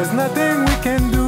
There's nothing we can do.